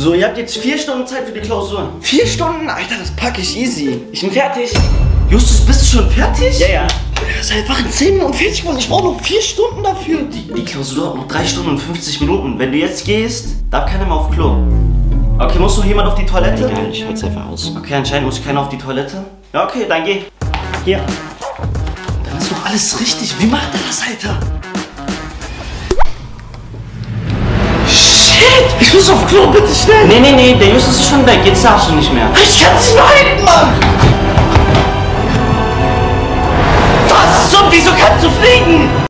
So, ihr habt jetzt vier Stunden Zeit für die Klausur. Vier Stunden? Alter, das packe ich easy. Ich bin fertig. Justus, bist du schon fertig? Ja, ja. Seit waren 10 Minuten fertig geworden. Ich brauche noch vier Stunden dafür. Die, die Klausur dauert noch 3 Stunden und 50 Minuten. Wenn du jetzt gehst, darf keiner mehr auf Klo. Okay, muss noch jemand auf die Toilette? Egal, ich halte einfach aus. Okay, anscheinend muss keiner auf die Toilette. Ja, okay, dann geh. Hier. Dann ist doch alles richtig. Wie macht er das, Alter? Shit! Ich muss auf Klo, bitte schnell. Nee, nee, nee, der Justus ist schon weg. Jetzt darfst du nicht mehr. Ich kann es nicht mehr halten, Mann.